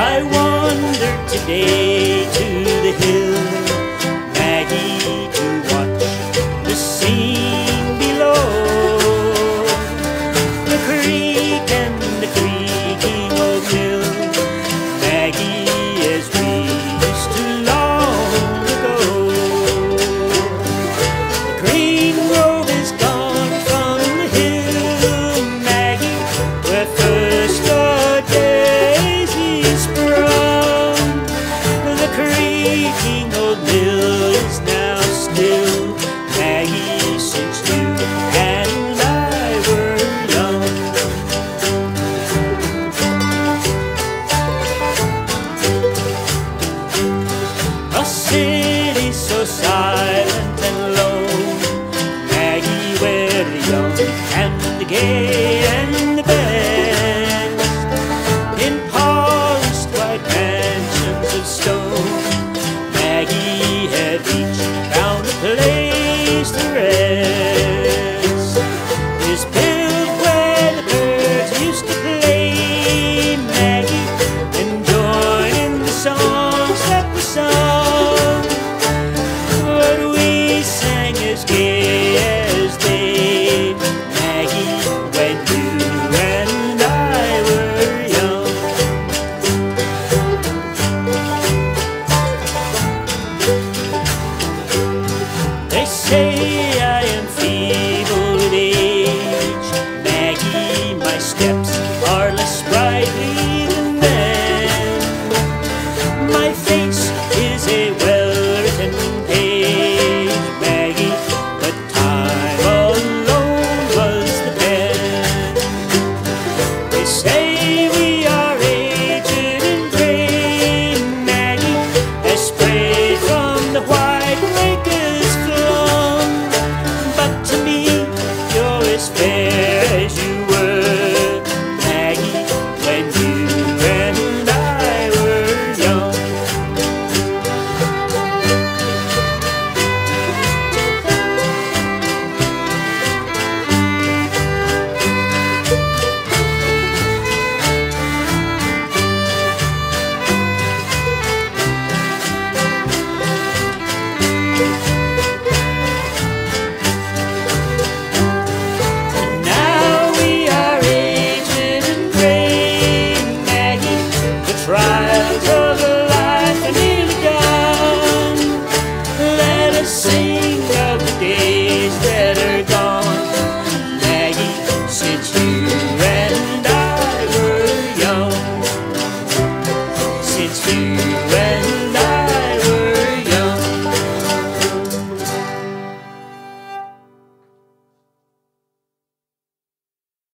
I wonder today. silent and low. Maggie Williams and the gay. I am free.